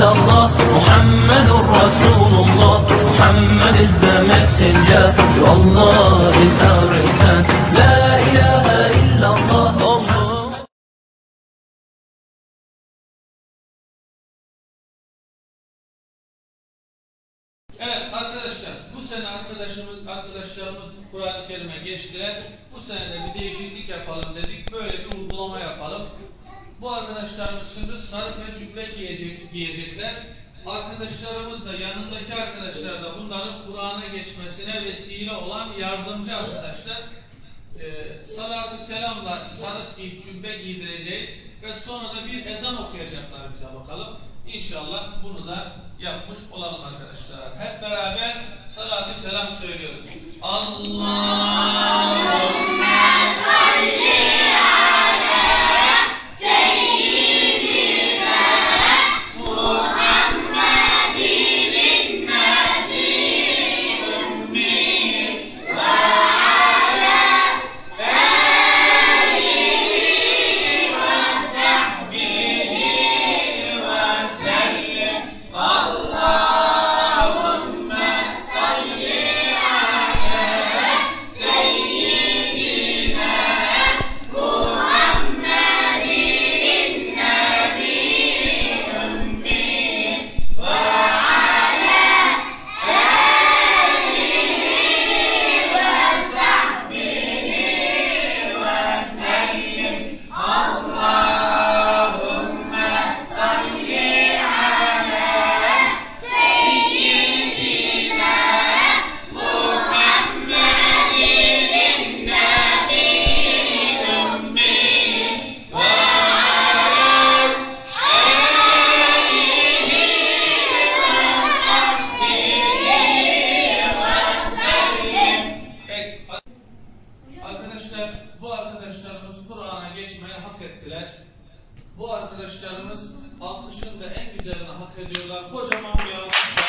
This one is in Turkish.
illallah Muhammedun Resulullah Muhammed is the messenger To Allah is our return La ilahe illallah Allah Evet arkadaşlar bu sene arkadaşımız arkadaşlarımız Kur'an-ı Kerim'e geçtiler. Bu sene de bir değişiklik yapalım dedik. Böyle bir uygulama yapalım. Bu arkadaşlarımız şimdi sarık ve cübbe giyecek, giyecekler. Arkadaşlarımız da yanındaki arkadaşlar da bunların Kur'an'a geçmesine vesile olan yardımcı arkadaşlar. Ee, salatü selamla sarık giyip cübbe giydireceğiz ve sonra da bir ezan okuyacaklar bize bakalım. İnşallah bunu da yapmış olalım arkadaşlar. Hep beraber salatü selam söylüyoruz. Allah Geçmeyi hak ettiler. Bu arkadaşlarımız alkışın da en güzelini hak ediyorlar. Kocaman bir alkış.